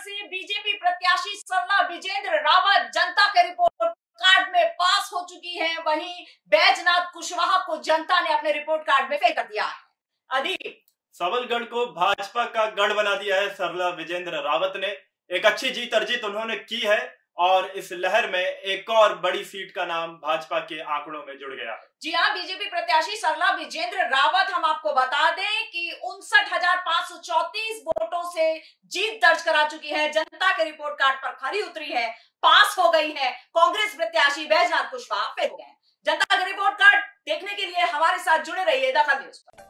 से बीजेपी प्रत्याशी सरला विजेंद्र रावत जनता के रिपोर्ट कार्ड में पास हो चुकी है। वहीं बैजनाथ कुशवाहा को जनता ने अपने रिपोर्ट कार्ड में फेल कर दिया है। अदीप सबलगढ़ को भाजपा का गढ़ बना दिया है सरला विजेंद्र रावत ने। एक अच्छी जीत अर्जित उन्होंने की है और इस लहर में एक और बड़ी सीट का नाम भाजपा के आंकड़ों में जुड़ गया है। जी हाँ बीजेपी प्रत्याशी सरला विजेंद्र रावत हम आपको 2534 वोटों से जीत दर्ज करा चुकी है। जनता के रिपोर्ट कार्ड पर खरी उतरी है। पास हो गई है। कांग्रेस प्रत्याशी बैजनाथ कुशवाहा फिर हो गए जनता के रिपोर्ट कार्ड देखने के लिए हमारे साथ जुड़े रहिए। दखल न्यूज़ पर।